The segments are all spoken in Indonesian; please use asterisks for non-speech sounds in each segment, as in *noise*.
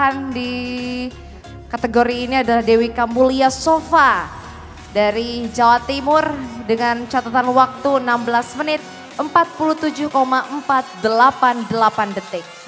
perolehan di kategori ini adalah Dewi Kambulia Sofa dari Jawa Timur dengan catatan waktu 16 menit 47,488 detik.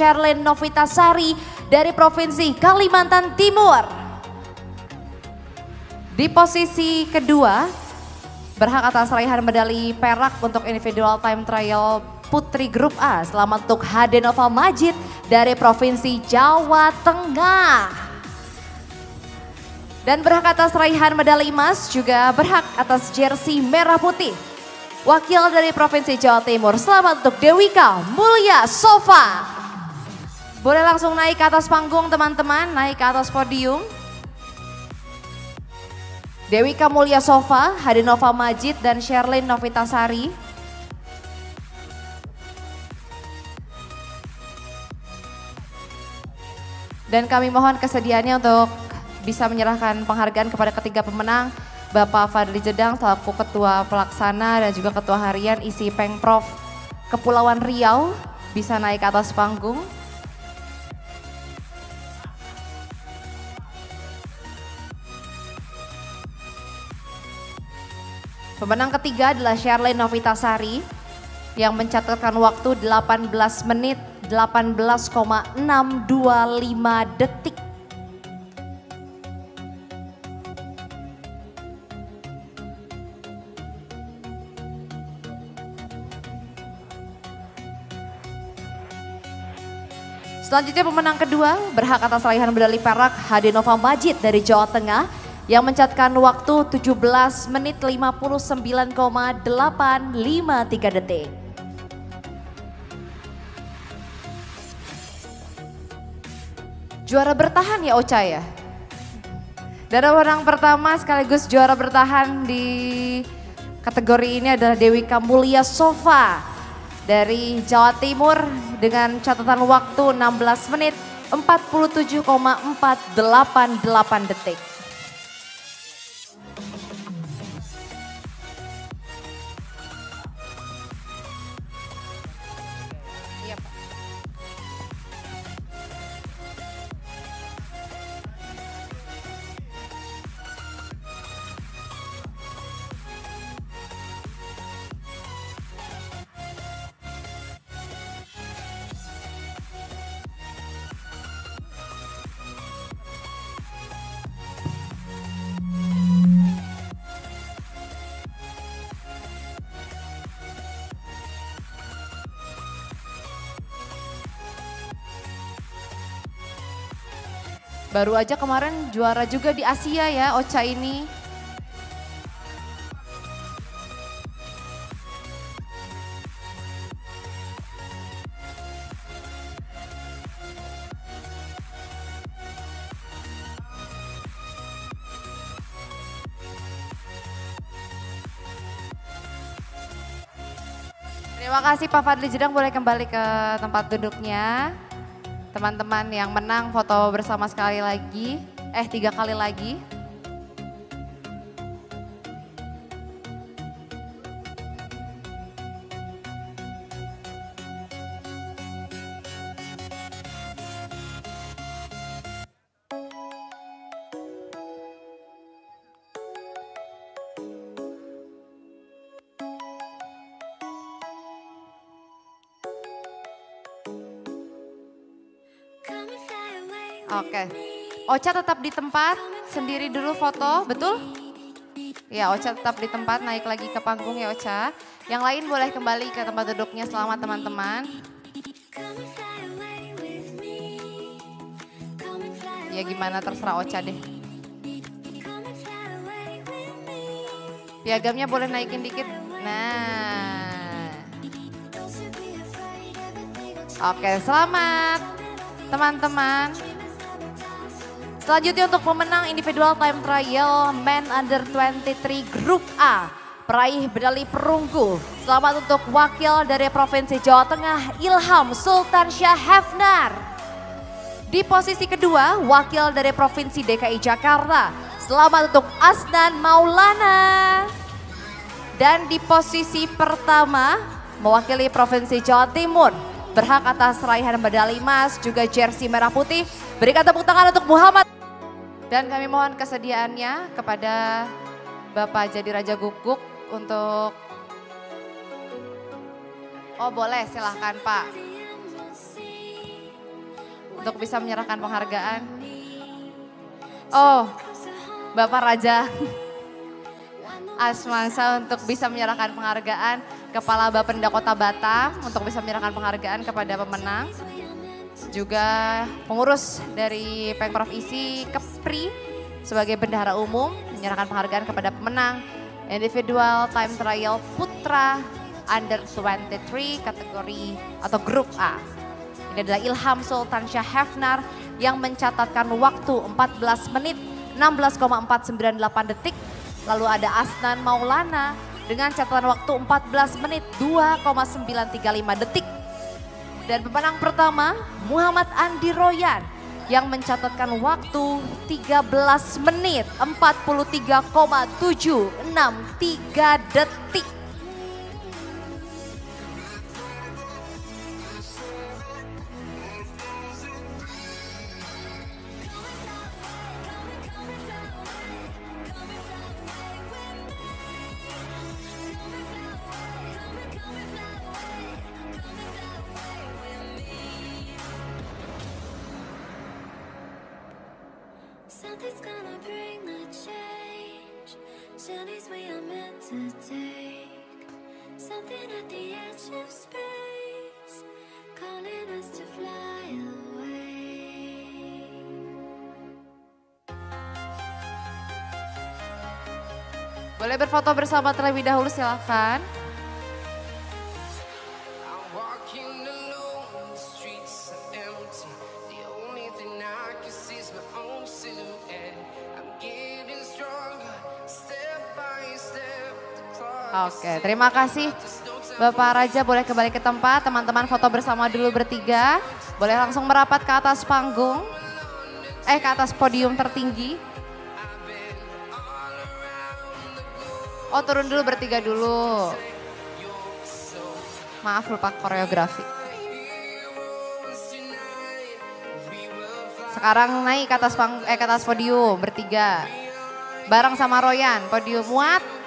Sherlyn Novitasari dari Provinsi Kalimantan Timur. Di posisi kedua, berhak atas raihan medali perak untuk individual time trial Putri Grup A. Selamat untuk Hadenova Majid dari Provinsi Jawa Tengah. Dan berhak atas raihan medali emas juga berhak atas jersey merah putih Wakil dari Provinsi Jawa Timur, selamat untuk Dewika Mulia Sofa. Boleh langsung naik ke atas panggung teman-teman, naik ke atas podium. Dewika Mulia Sofa, Hadinova Majid dan Sherlyn Novitasari. Dan kami mohon kesediaannya untuk bisa menyerahkan penghargaan kepada ketiga pemenang. Bapak Fadli Jedang selaku Ketua Pelaksana dan juga Ketua Harian isi Pengprov Kepulauan Riau bisa naik ke atas panggung. Pemenang ketiga adalah Sherlyn Novitasari yang mencatatkan waktu 18 menit 18,625 detik. Selanjutnya pemenang kedua berhak atas raihan medali perak Hadenova Majid dari Jawa Tengah yang mencatatkan waktu 17 menit 59,853 detik. Juara bertahan ya Ocha ya? Dan pemenang pertama sekaligus juara bertahan di kategori ini adalah Dewi Kamulia Sofa dari Jawa Timur dengan catatan waktu 16 menit 47,488 detik. Baru aja kemarin juara juga di Asia ya Ocha ini. Terima kasih Pak Fadli Jedang boleh kembali ke tempat duduknya teman-teman yang menang foto bersama sekali lagi, eh tiga kali lagi. Ocha tetap di tempat, sendiri dulu foto, betul? Ya, Ocha tetap di tempat, naik lagi ke panggung ya Ocha. Yang lain boleh kembali ke tempat duduknya selamat teman-teman. Ya gimana terserah Ocha deh. Piagamnya boleh naikin dikit. Nah. Oke, selamat teman-teman. Selanjutnya untuk pemenang individual time trial Men Under 23 Grup A. Peraih medali perunggu. Selamat untuk wakil dari Provinsi Jawa Tengah Ilham Sultan Syah Hefnar. Di posisi kedua wakil dari Provinsi DKI Jakarta. Selamat untuk Asnan Maulana. Dan di posisi pertama mewakili Provinsi Jawa Timur berhak atas raihan medali emas juga jersey merah putih. Berikan tepuk tangan untuk Muhammad dan kami mohon kesediaannya kepada Bapak Jadi Raja Guguk untuk Oh boleh silahkan Pak. untuk bisa menyerahkan penghargaan. Oh, Bapak Raja *laughs* Asmangsa untuk bisa menyerahkan penghargaan Kepala Bapenda Kota Batam untuk bisa menyerahkan penghargaan kepada pemenang. Juga pengurus dari Pemprov ISI Kepri sebagai bendahara umum menyerahkan penghargaan kepada pemenang individual time trial putra under 23 kategori atau grup A. Ini adalah Ilham Sultan Syah Hefnar yang mencatatkan waktu 14 menit 16,498 detik. Lalu ada Asnan Maulana dengan catatan waktu 14 menit 2,935 detik. Dan pemenang pertama Muhammad Andi Royan yang mencatatkan waktu 13 menit 43,763 detik. Something's gonna bring the change. Journeys we are meant to take. Something at the edge of space. Calling us to fly. Boleh berfoto bersama terlebih dahulu silahkan. Oke, terima kasih Bapak Raja boleh kembali ke tempat, teman-teman foto bersama dulu bertiga. Boleh langsung merapat ke atas panggung, eh ke atas podium tertinggi. Oh turun dulu bertiga dulu. Maaf lupa koreografi. Sekarang naik ke atas eh ke atas podium bertiga. Bareng sama Royan, podium muat.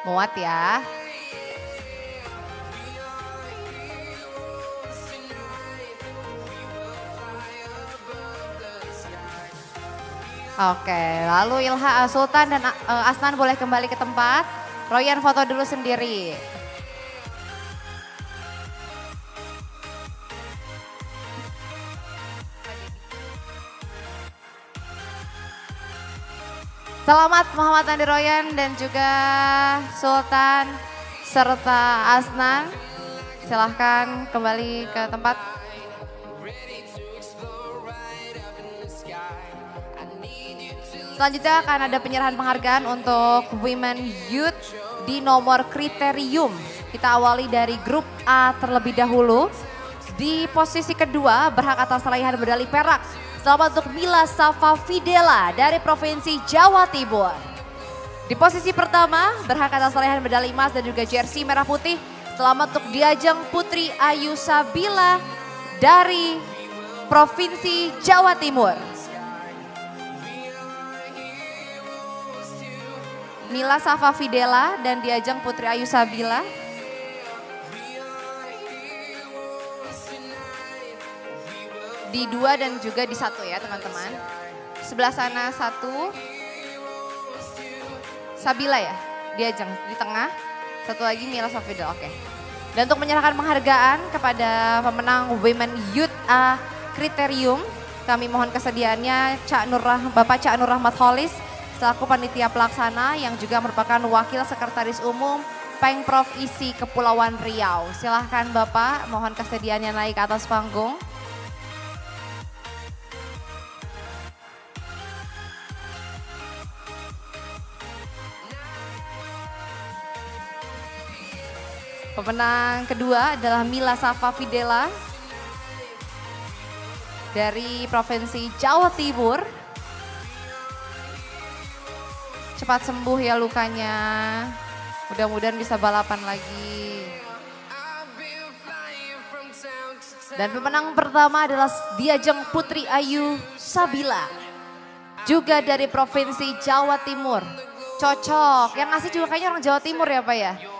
Muat ya. Oke, lalu Ilha Sultan dan uh, Asnan boleh kembali ke tempat. Royan foto dulu sendiri. Selamat Muhammad Andi Royan dan juga Sultan serta Asnan. Silahkan kembali ke tempat. Selanjutnya akan ada penyerahan penghargaan untuk Women Youth di nomor kriterium. Kita awali dari grup A terlebih dahulu. Di posisi kedua berhak atas raihan medali perak Selamat untuk Mila Safa Fidela dari Provinsi Jawa Timur. Di posisi pertama berhak atas raihan medali emas dan juga jersey merah putih. Selamat untuk Diajeng Putri Ayu Sabila dari Provinsi Jawa Timur. Mila Safa Fidela dan Diajeng Putri Ayu Sabila di dua dan juga di satu ya teman-teman. Sebelah sana satu, Sabila ya, dia jeng di tengah. Satu lagi Mila Sofidel, oke. Dan untuk menyerahkan penghargaan kepada pemenang Women Youth A Kriterium, kami mohon kesediaannya Cak Nur Bapak Cak Nur Rahmat Holis selaku panitia pelaksana yang juga merupakan wakil sekretaris umum Pengprov ISI Kepulauan Riau. Silahkan Bapak, mohon kesediaannya naik ke atas panggung. Pemenang kedua adalah Mila Safa Fidela dari Provinsi Jawa Timur. Cepat sembuh ya lukanya. Mudah-mudahan bisa balapan lagi. Dan pemenang pertama adalah Diajeng Putri Ayu Sabila. Juga dari Provinsi Jawa Timur. Cocok. Yang ngasih juga kayaknya orang Jawa Timur ya Pak ya?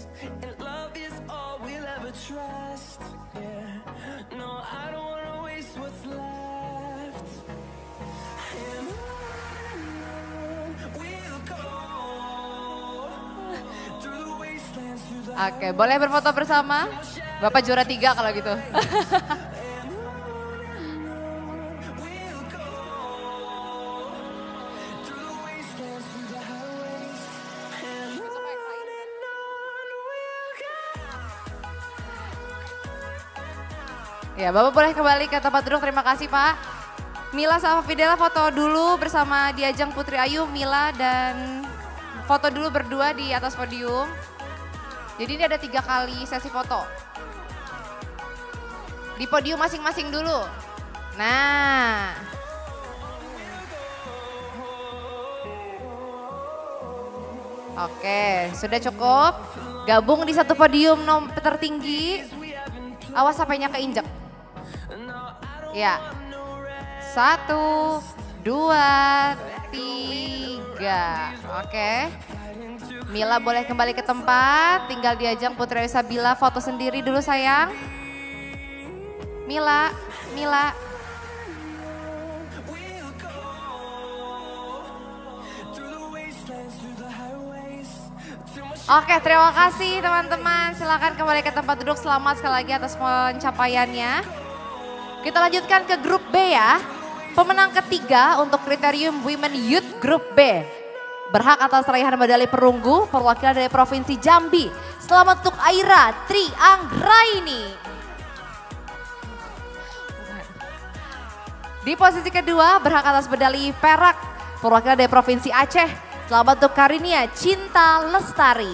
trust. Yeah, no, I don't wanna waste what's left. And on we'll go through the wastelands, through the Oke, okay, boleh berfoto bersama? Bapak juara tiga kalau gitu. *laughs* Ya, Bapak boleh kembali ke tempat duduk. Terima kasih, Pak. Mila sama Fidela foto dulu bersama Diajang Putri Ayu, Mila dan foto dulu berdua di atas podium. Jadi ini ada tiga kali sesi foto. Di podium masing-masing dulu. Nah. Oke, sudah cukup. Gabung di satu podium nom tertinggi. Awas sampainya keinjek. Ya. Satu, dua, tiga. Oke. Mila boleh kembali ke tempat. Tinggal diajak Putri Sabila foto sendiri dulu sayang. Mila, Mila. Oke, terima kasih teman-teman. Silakan kembali ke tempat duduk. Selamat sekali lagi atas pencapaiannya. Kita lanjutkan ke grup B ya. Pemenang ketiga untuk kriterium Women Youth Group B. Berhak atas raihan medali perunggu perwakilan dari Provinsi Jambi. Selamat untuk Aira Tri Anggraini. Di posisi kedua berhak atas medali perak perwakilan dari Provinsi Aceh. Selamat untuk Karinia Cinta Lestari.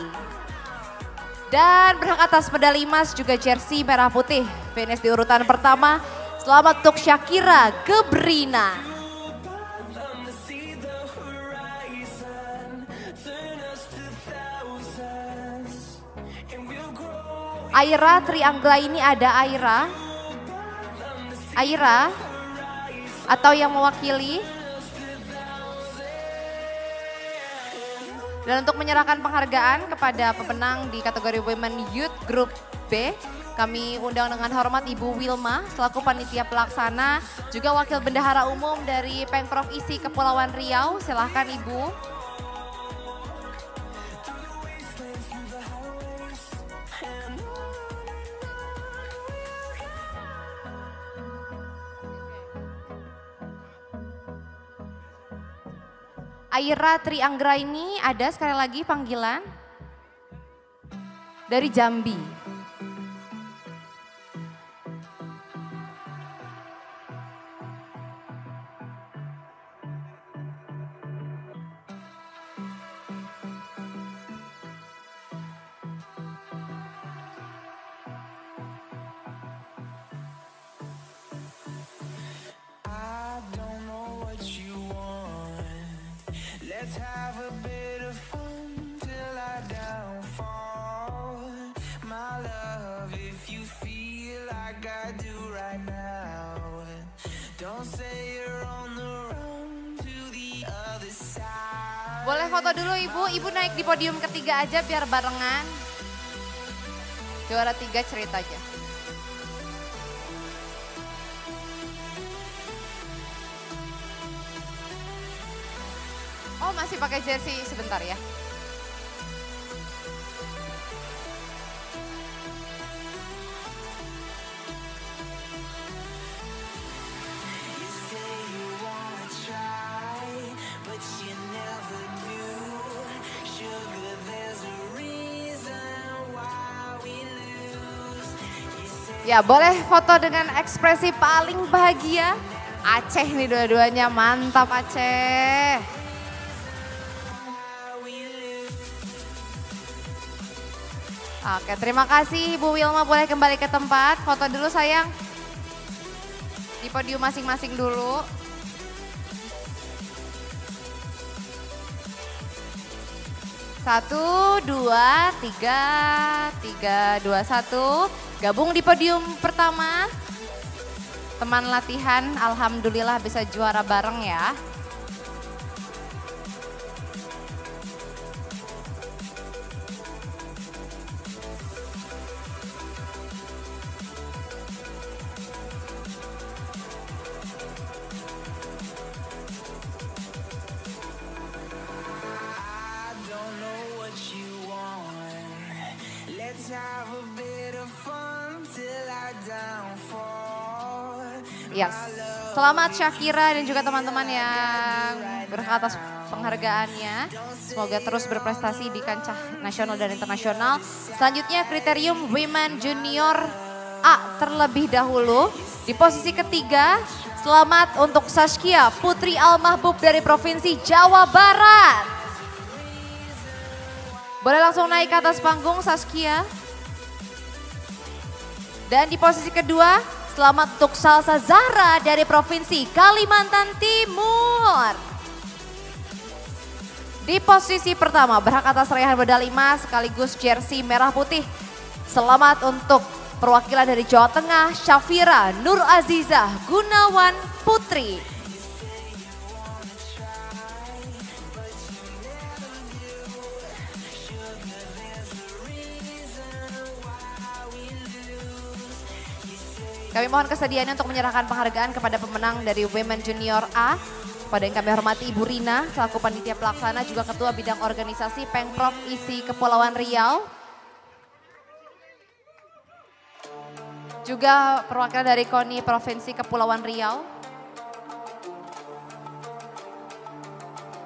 Dan berhak atas medali emas juga jersey merah putih. Finish di urutan pertama Selamat untuk Syakira Gebrina. Aira Trianggla ini ada Aira. Aira atau yang mewakili. Dan untuk menyerahkan penghargaan kepada pemenang di kategori Women Youth Group B, kami undang dengan hormat Ibu Wilma selaku panitia pelaksana, juga Wakil Bendahara Umum dari Pengprov ISI Kepulauan Riau. Silahkan Ibu. Aira Trianggra ini ada sekali lagi panggilan dari Jambi. Podium ketiga aja biar barengan. Juara tiga cerita aja. Oh masih pakai jersey sebentar ya. Ya boleh foto dengan ekspresi paling bahagia. Aceh nih dua-duanya, mantap Aceh. Oke terima kasih Ibu Wilma boleh kembali ke tempat. Foto dulu sayang. Di podium masing-masing dulu. Satu, dua, tiga, tiga, dua, satu. Gabung di podium pertama. Teman latihan, Alhamdulillah bisa juara bareng ya. Selamat Syakira dan juga teman-teman yang berhak atas penghargaannya. Semoga terus berprestasi di kancah nasional dan internasional. Selanjutnya kriterium Women Junior A terlebih dahulu. Di posisi ketiga, selamat untuk Saskia Putri Al-Mahbub dari Provinsi Jawa Barat. Boleh langsung naik ke atas panggung Saskia. Dan di posisi kedua, Selamat untuk Salsa Zahra dari Provinsi Kalimantan Timur. Di posisi pertama berhak atas raihan medali emas sekaligus jersey merah putih. Selamat untuk perwakilan dari Jawa Tengah, Syafira Nur Azizah Gunawan Putri. Kami mohon kesediaannya untuk menyerahkan penghargaan kepada pemenang dari Women Junior A. Pada yang kami hormati Ibu Rina, selaku panitia pelaksana, juga Ketua Bidang Organisasi Pengprov ISI Kepulauan Riau. Juga perwakilan dari KONI Provinsi Kepulauan Riau.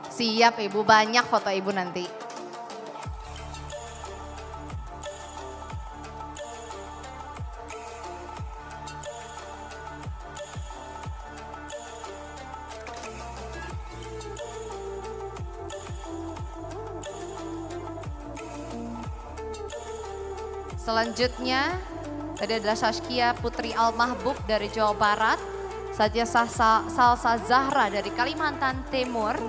Siap Ibu, banyak foto Ibu nanti. Selanjutnya tadi adalah Saskia Putri Al-Mahbub dari Jawa Barat. Saja Salsa Zahra dari Kalimantan Timur.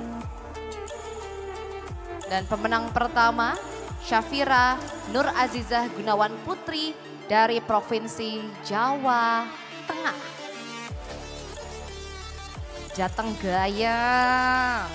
Dan pemenang pertama Syafira Nur Azizah Gunawan Putri dari Provinsi Jawa Tengah. Jateng Gayang.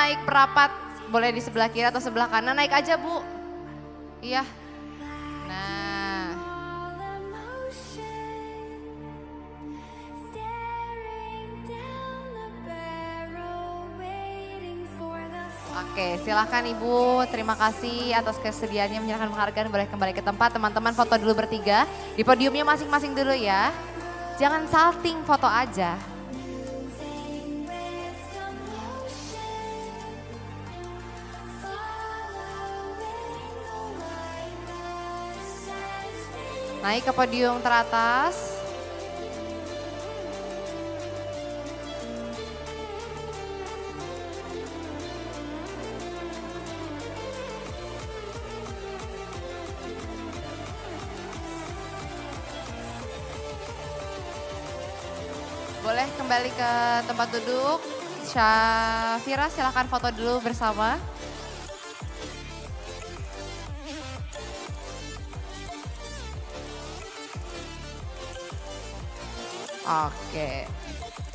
Naik perapat, boleh di sebelah kiri atau sebelah kanan, naik aja Bu. Iya. Nah. Oke, silahkan Ibu. Terima kasih atas kesediaannya menyerahkan penghargaan. Boleh kembali ke tempat. Teman-teman foto dulu bertiga. Di podiumnya masing-masing dulu ya. Jangan salting, foto aja. Naik ke podium teratas. Boleh kembali ke tempat duduk. Syafira silahkan foto dulu bersama. Oke.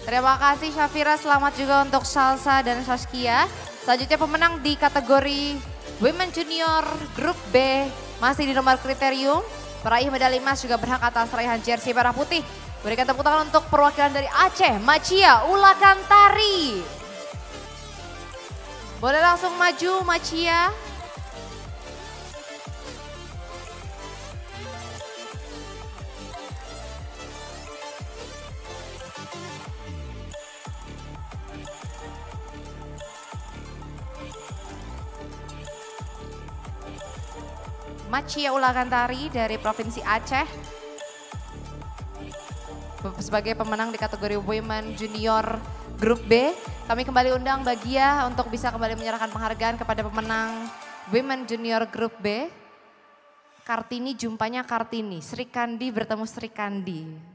Terima kasih Syafira, selamat juga untuk Salsa dan Saskia. Selanjutnya pemenang di kategori Women Junior Grup B masih di nomor kriterium. Peraih medali emas juga berhak atas raihan jersey merah putih. Berikan tepuk tangan untuk perwakilan dari Aceh, Macia Ulakantari. Boleh langsung maju Macia. Macia Ulakantari dari Provinsi Aceh. Sebagai pemenang di kategori Women Junior Grup B, kami kembali undang Bagia untuk bisa kembali menyerahkan penghargaan kepada pemenang Women Junior Grup B. Kartini jumpanya Kartini, Sri Kandi bertemu Sri Kandi.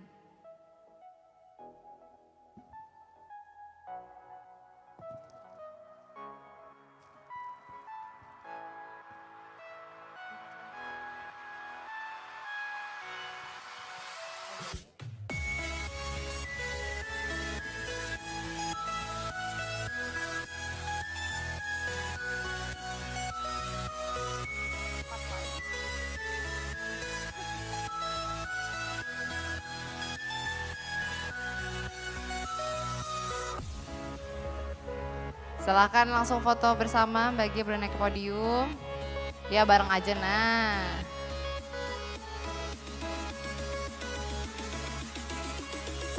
Silahkan langsung foto bersama bagi naik ke podium. Ya bareng aja nah.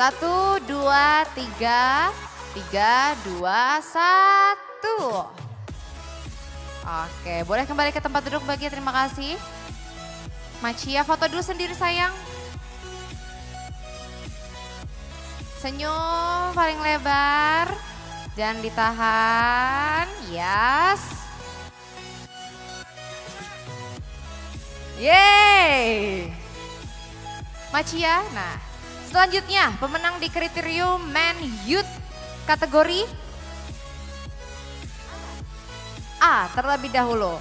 Satu, dua, tiga. Tiga, dua, satu. Oke, boleh kembali ke tempat duduk bagi terima kasih. Macia foto dulu sendiri sayang. Senyum paling lebar. Jangan ditahan. Yes. Yeay. Macia. Nah, selanjutnya pemenang di kriterium Men Youth kategori A terlebih dahulu.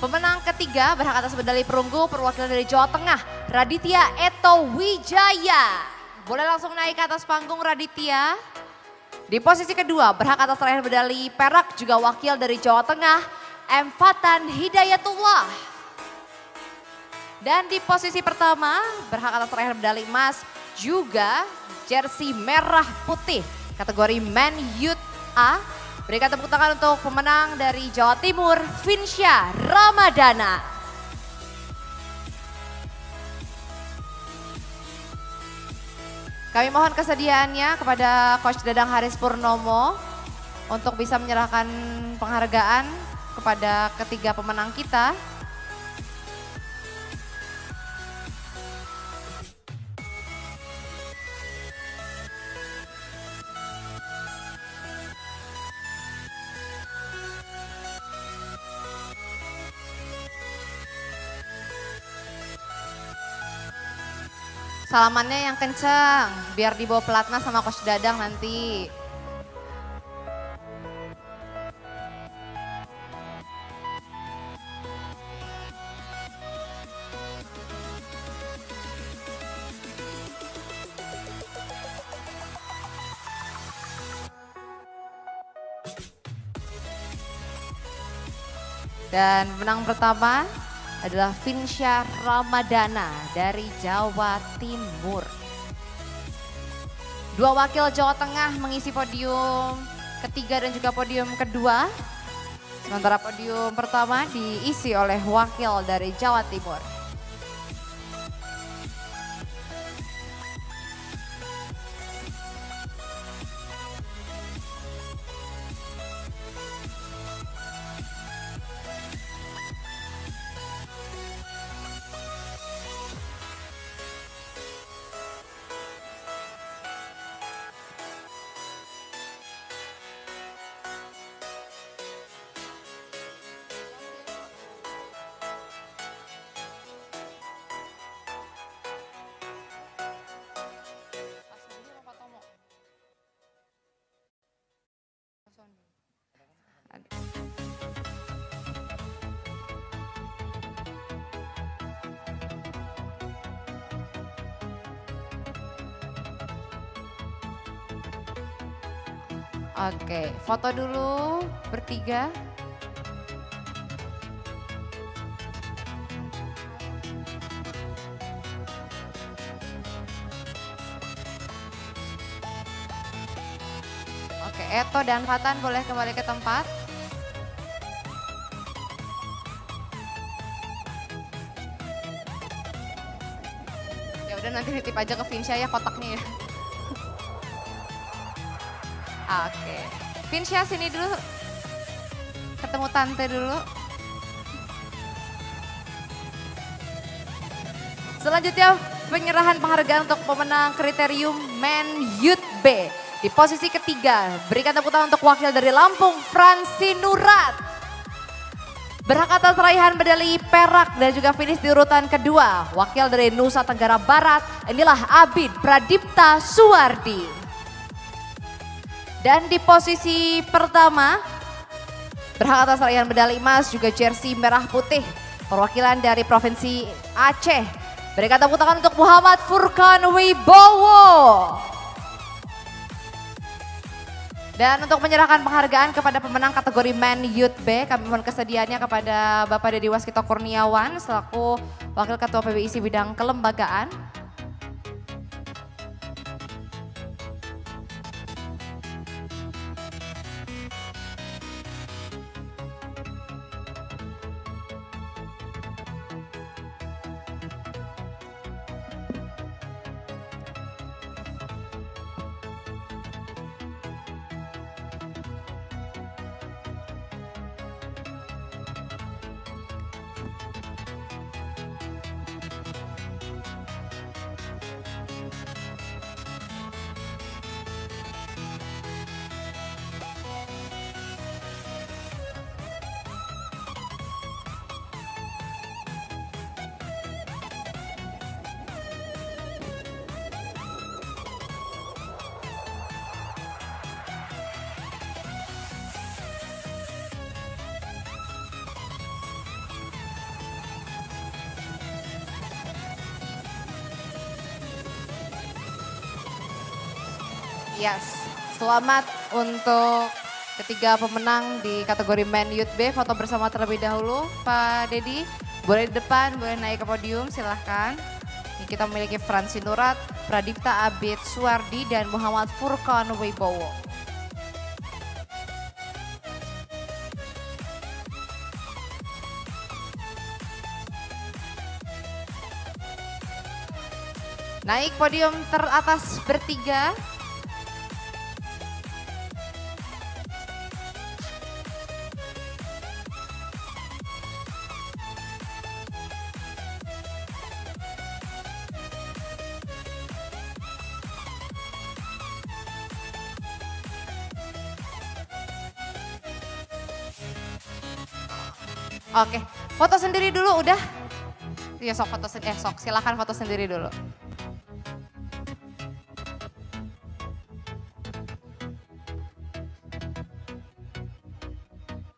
Pemenang ketiga berhak atas medali perunggu perwakilan dari Jawa Tengah, Raditya Eto Wijaya. Boleh langsung naik ke atas panggung Raditya. Di posisi kedua berhak atas terakhir medali perak juga wakil dari Jawa Tengah, M. Fatan Hidayatullah. Dan di posisi pertama berhak atas terakhir medali emas juga jersey merah putih kategori Men Youth A. Berikan tepuk tangan untuk pemenang dari Jawa Timur, Vinsya Ramadana. Kami mohon kesediaannya kepada Coach Dadang Haris Purnomo untuk bisa menyerahkan penghargaan kepada ketiga pemenang kita. Salamannya yang kenceng, biar dibawa pelatnas sama Coach Dadang nanti. Dan menang pertama adalah Vinsya Ramadana dari Jawa Timur. Dua wakil Jawa Tengah mengisi podium ketiga dan juga podium kedua. Sementara podium pertama diisi oleh wakil dari Jawa Timur. Foto dulu bertiga. Oke, Eto dan Fatan boleh kembali ke tempat. Ya udah nanti nitip aja ke Vinsya ya kotaknya ya. *laughs* Oke. Vinsya sini dulu. Ketemu tante dulu. Selanjutnya penyerahan penghargaan untuk pemenang kriterium Men Youth B. Di posisi ketiga, berikan tepuk tangan untuk wakil dari Lampung, Fransi Nurat. Berhak atas raihan medali perak dan juga finish di urutan kedua. Wakil dari Nusa Tenggara Barat, inilah Abid Pradipta Suwardi. Dan di posisi pertama, berhak atas raihan medali emas juga jersey merah putih. Perwakilan dari Provinsi Aceh. Berikan tepuk tangan untuk Muhammad Furkan Wibowo. Dan untuk menyerahkan penghargaan kepada pemenang kategori Men Youth B, kami mohon kesediaannya kepada Bapak Dedi Waskito Kurniawan selaku Wakil Ketua PBIC bidang kelembagaan. Yes, selamat untuk ketiga pemenang di kategori Men Youth B. Foto bersama terlebih dahulu, Pak Dedi. Boleh di depan, boleh naik ke podium, silahkan. Ini kita memiliki Fransi Nurat, Pradipta Abid Suwardi, dan Muhammad Furkan Wibowo. Naik podium teratas bertiga, sendiri dulu udah. Iya sok foto sendiri, eh sok silakan foto sendiri dulu.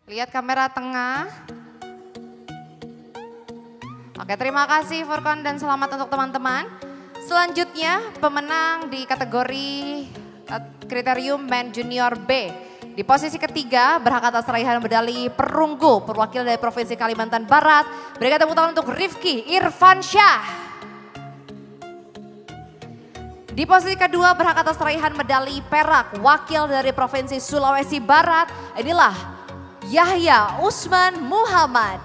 Lihat kamera tengah. Oke, terima kasih Furkon dan selamat untuk teman-teman. Selanjutnya pemenang di kategori eh, kriterium Men Junior B di posisi ketiga berhak atas raihan medali perunggu perwakilan dari Provinsi Kalimantan Barat. Berikan tepuk tangan untuk Rifki Irfan Syah. Di posisi kedua berhak atas raihan medali perak wakil dari Provinsi Sulawesi Barat. Inilah Yahya Usman Muhammad.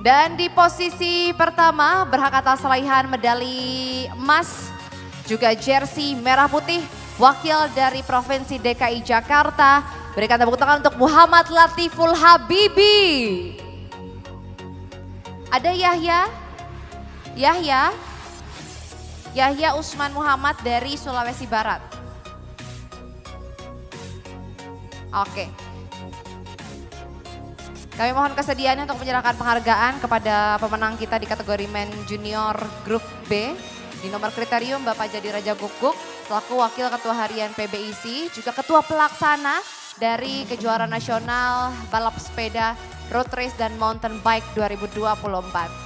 Dan di posisi pertama berhak atas raihan medali emas juga jersey merah putih wakil dari Provinsi DKI Jakarta. Berikan tepuk tangan untuk Muhammad Latiful Habibi. Ada Yahya? Yahya? Yahya Usman Muhammad dari Sulawesi Barat. Oke. Kami mohon kesediaannya untuk menyerahkan penghargaan kepada pemenang kita di kategori Men Junior Group B. Di nomor kriterium Bapak Jadi Raja Guguk selaku Wakil Ketua Harian PBIC, juga Ketua Pelaksana dari Kejuaraan Nasional Balap Sepeda Road Race dan Mountain Bike 2024.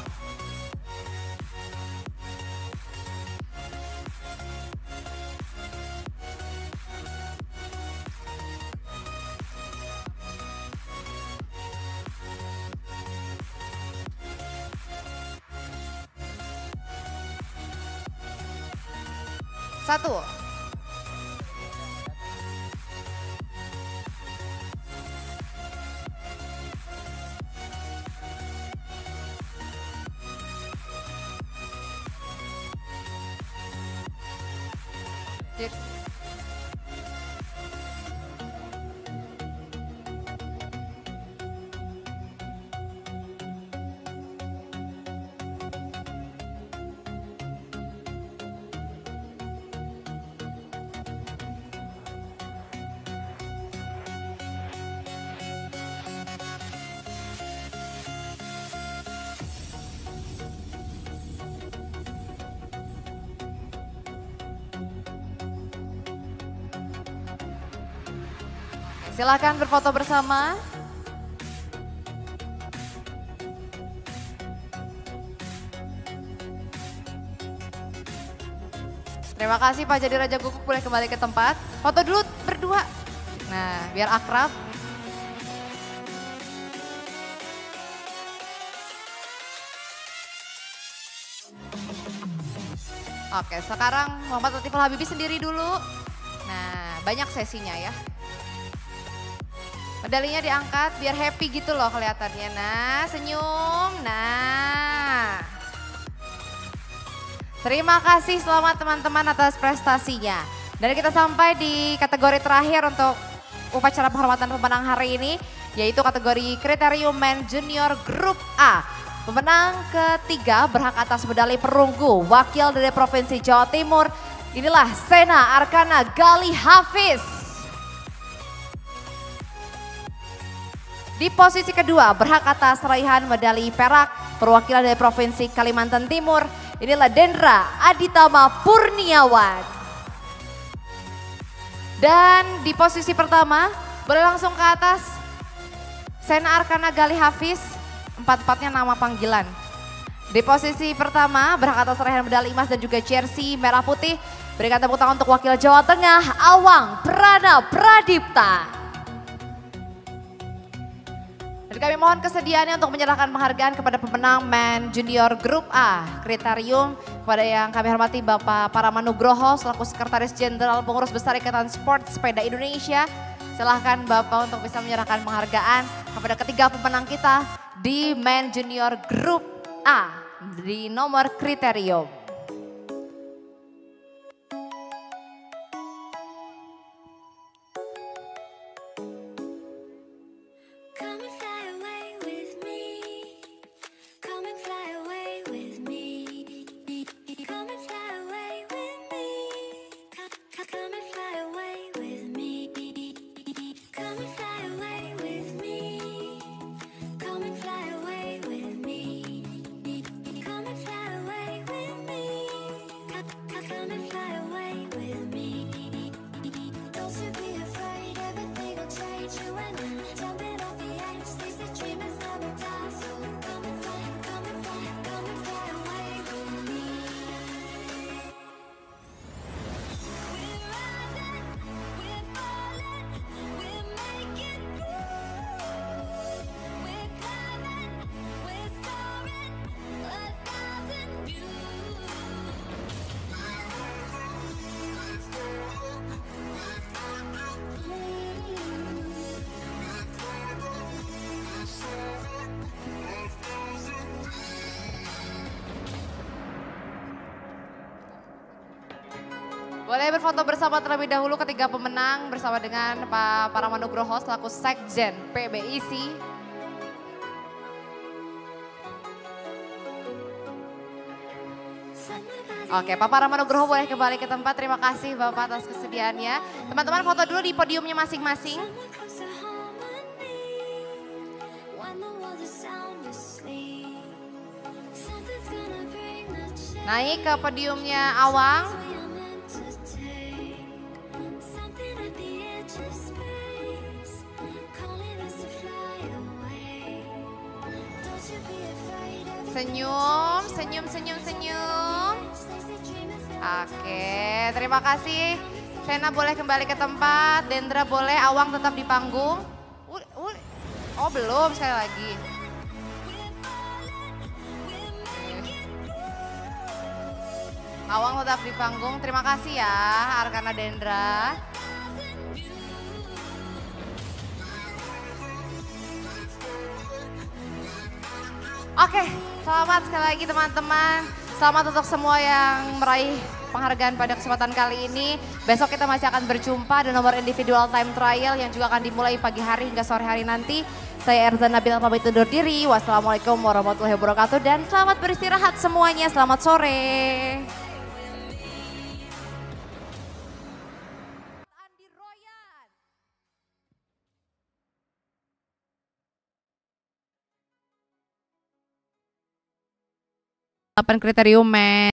Satu. Silahkan berfoto bersama. Terima kasih Pak Jadi Raja Guguk boleh kembali ke tempat. Foto dulu berdua. Nah, biar akrab. Oke, sekarang Muhammad Latiful Habibi sendiri dulu. Nah, banyak sesinya ya. Medalinya diangkat biar happy gitu loh kelihatannya. Nah, senyum. Nah. Terima kasih selamat teman-teman atas prestasinya. Dan kita sampai di kategori terakhir untuk upacara penghormatan pemenang hari ini. Yaitu kategori kriterium men junior grup A. Pemenang ketiga berhak atas medali perunggu wakil dari Provinsi Jawa Timur. Inilah Sena Arkana Gali Hafiz. Di posisi kedua berhak atas raihan medali perak perwakilan dari Provinsi Kalimantan Timur. Inilah Dendra Aditama Purniawan. Dan di posisi pertama boleh langsung ke atas. Sena Arkana Gali Hafiz, empat-empatnya nama panggilan. Di posisi pertama berhak atas raihan medali emas dan juga jersey merah putih. Berikan tepuk tangan untuk wakil Jawa Tengah, Awang Prana Pradipta. Kami mohon kesediaannya untuk menyerahkan penghargaan kepada pemenang Men Junior Group A. Kriterium kepada yang kami hormati Bapak Paramanugroho selaku Sekretaris Jenderal Pengurus Besar Ikatan Sport Sepeda Indonesia. Silahkan Bapak untuk bisa menyerahkan penghargaan kepada ketiga pemenang kita di Men Junior Group A di nomor kriterium. Boleh berfoto bersama terlebih dahulu ketiga pemenang bersama dengan Pak Paramanugroho selaku Sekjen PBIC. Oke, Pak Paramanugroho boleh kembali ke tempat. Terima kasih Bapak atas kesediaannya. Teman-teman foto dulu di podiumnya masing-masing. Naik ke podiumnya Awang. Senyum, senyum, senyum, senyum. Oke, terima kasih. Sena boleh kembali ke tempat, Dendra boleh, Awang tetap di panggung. Oh belum, sekali lagi. Awang tetap di panggung, terima kasih ya Arkana Dendra. Oke, selamat sekali lagi teman-teman. Selamat untuk semua yang meraih penghargaan pada kesempatan kali ini. Besok kita masih akan berjumpa di nomor individual time trial yang juga akan dimulai pagi hari hingga sore hari nanti. Saya Erza Nabila pamit undur diri. Wassalamualaikum warahmatullahi wabarakatuh dan selamat beristirahat semuanya. Selamat sore. Kriterium men